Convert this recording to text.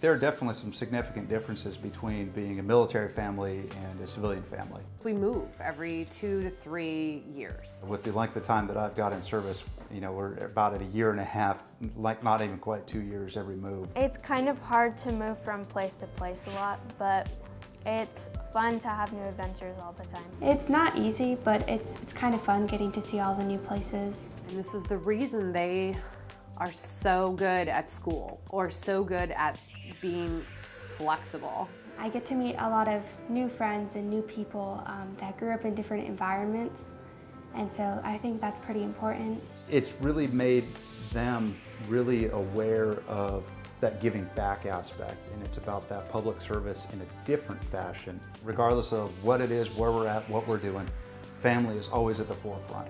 There are definitely some significant differences between being a military family and a civilian family. We move every two to three years. With the length of time that I've got in service, you know, we're about at a year and a half, like not even quite two years every move. It's kind of hard to move from place to place a lot, but it's fun to have new adventures all the time. It's not easy, but it's, it's kind of fun getting to see all the new places. And this is the reason they are so good at school or so good at being flexible. I get to meet a lot of new friends and new people um, that grew up in different environments, and so I think that's pretty important. It's really made them really aware of that giving back aspect, and it's about that public service in a different fashion. Regardless of what it is, where we're at, what we're doing, family is always at the forefront.